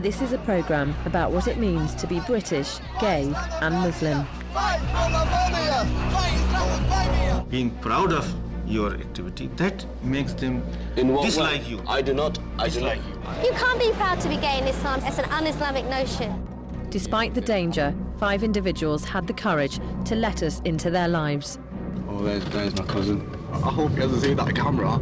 This is a programme about what it means to be British, gay, and Muslim. Being proud of your activity, that makes them dislike way? you. I do not. I. Dislike you. You can't be proud to be gay in Islam. It's an un-Islamic notion. Despite the danger, five individuals had the courage to let us into their lives. Oh, there's, there's my cousin. I hope he hasn't seen that camera.